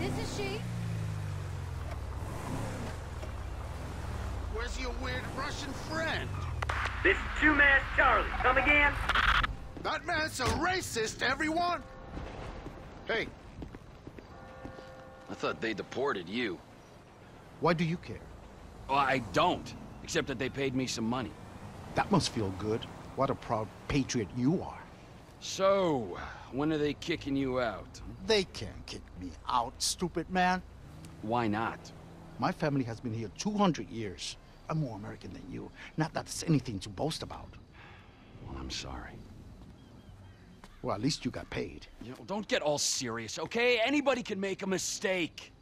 This is she. Where's your weird Russian friend? This is Two Man Charlie. Come again? That man's a racist, everyone! Hey, I thought they deported you. Why do you care? Well, I don't. Except that they paid me some money. That must feel good. What a proud patriot you are. So, when are they kicking you out? They can't kick me out, stupid man. Why not? My family has been here 200 years. I'm more American than you. Not that it's anything to boast about. Well, I'm sorry. Well, at least you got paid. You know, don't get all serious, okay? Anybody can make a mistake.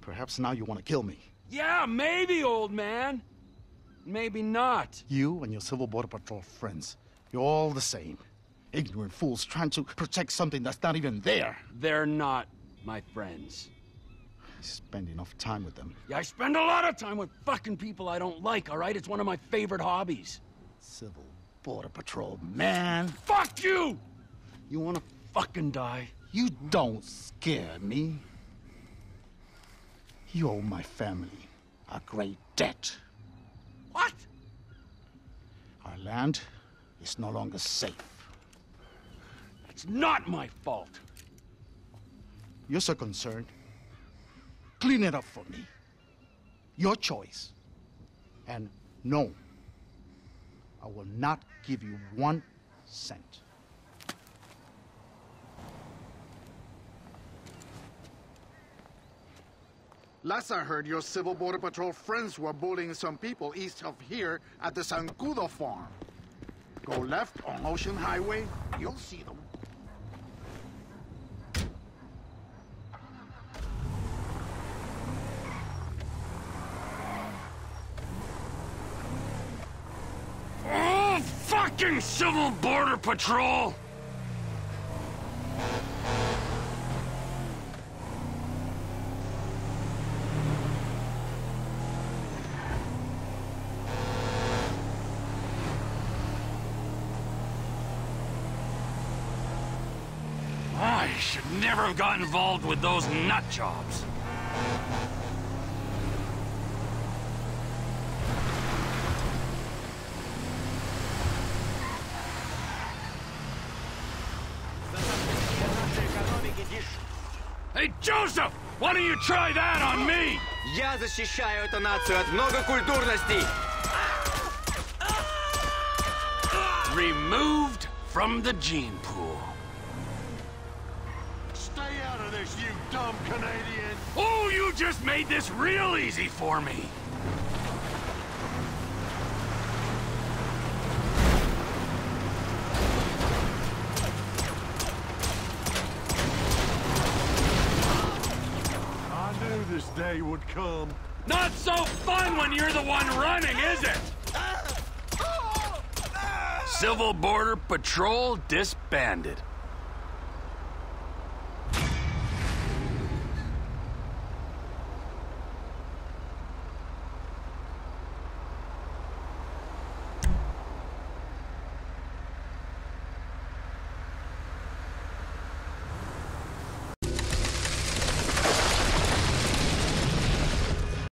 Perhaps now you want to kill me. Yeah, maybe, old man. Maybe not. You and your Civil Border Patrol friends, you're all the same. Ignorant fools trying to protect something that's not even there. They're not my friends. I spend enough time with them. Yeah, I spend a lot of time with fucking people I don't like, all right? It's one of my favorite hobbies. Civil Border Patrol, man. Fuck you! You wanna fucking die? You don't scare me. You owe my family a great debt. What? Our land is no longer safe. It's not my fault. You're so concerned. Clean it up for me. Your choice. And no, I will not give you one cent. last I heard, your Civil Border Patrol friends were bullying some people east of here at the Zancudo farm. Go left on Ocean Highway, you'll see them. Oh, fucking Civil Border Patrol! Should never have got involved with those nut jobs. Hey, Josef! Why don't you try that on me? Я защищаю эту нацию от многокультурности. Removed from the gene pool. Stay out of this, you dumb Canadian! Oh, you just made this real easy for me. I knew this day would come. Not so fun when you're the one running, is it? Ah! Ah! Civil Border Patrol disbanded.